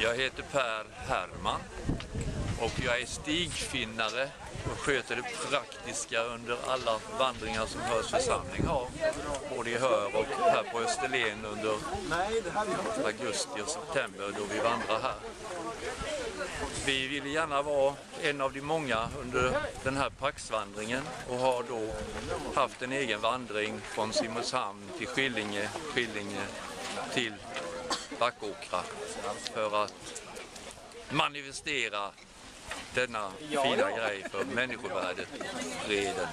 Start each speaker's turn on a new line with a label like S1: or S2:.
S1: Jag heter Per Herman och jag är stigfinnare och sköter det praktiska under alla vandringar som Hörs församling har. Både i Hör och här på Österlen under augusti och september då vi vandrar här. Vi vill gärna vara en av de många under den här Paxvandringen och har då haft en egen vandring från Simrishamn till Skillinge, Skillinge till Backåkra för att manifestera denna fina grej för människovärdet, freden.